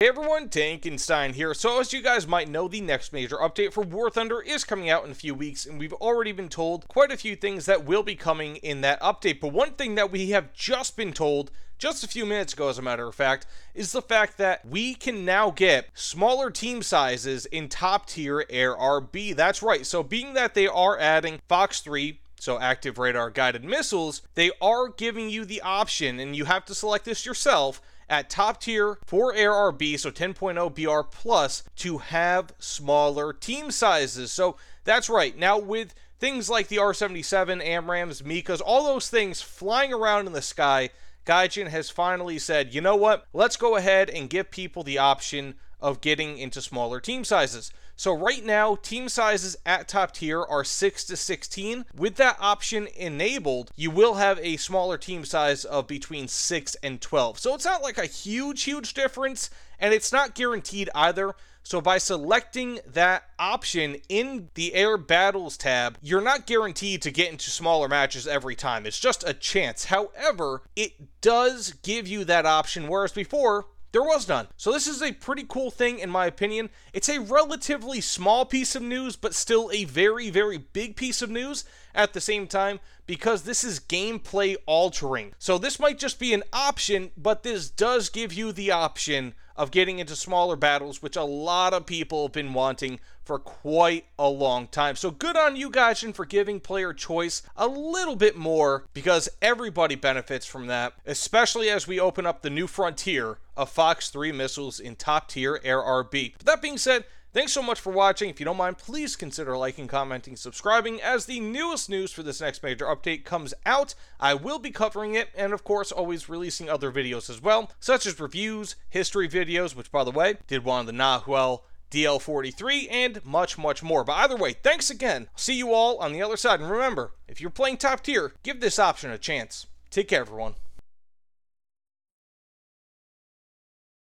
Hey everyone, Tankenstein here. So as you guys might know, the next major update for War Thunder is coming out in a few weeks, and we've already been told quite a few things that will be coming in that update. But one thing that we have just been told just a few minutes ago, as a matter of fact, is the fact that we can now get smaller team sizes in top tier Air RB. That's right. So being that they are adding Fox 3, so active radar guided missiles, they are giving you the option, and you have to select this yourself at top tier for Air RB, so 10.0 BR plus, to have smaller team sizes. So that's right. Now with things like the R77, AMRAAMs, MICAs, all those things flying around in the sky, Gaijin has finally said, you know what? Let's go ahead and give people the option of getting into smaller team sizes. So right now, team sizes at top tier are 6 to 16. With that option enabled, you will have a smaller team size of between 6 and 12. So it's not like a huge, huge difference, and it's not guaranteed either. So by selecting that option in the Air Battles tab, you're not guaranteed to get into smaller matches every time. It's just a chance. However, it does give you that option, whereas before, there was none. So this is a pretty cool thing in my opinion. It's a relatively small piece of news, but still a very, very big piece of news at the same time because this is gameplay altering. So this might just be an option, but this does give you the option of getting into smaller battles, which a lot of people have been wanting for quite a long time. So good on you guys for giving player choice a little bit more because everybody benefits from that, especially as we open up the new frontier of Fox 3 missiles in top tier Air RB. But that being said, Thanks so much for watching. If you don't mind, please consider liking, commenting, subscribing as the newest news for this next major update comes out. I will be covering it and, of course, always releasing other videos as well, such as reviews, history videos, which, by the way, did one of the Nahuel DL43, and much, much more. But either way, thanks again. See you all on the other side. And remember, if you're playing top tier, give this option a chance. Take care, everyone.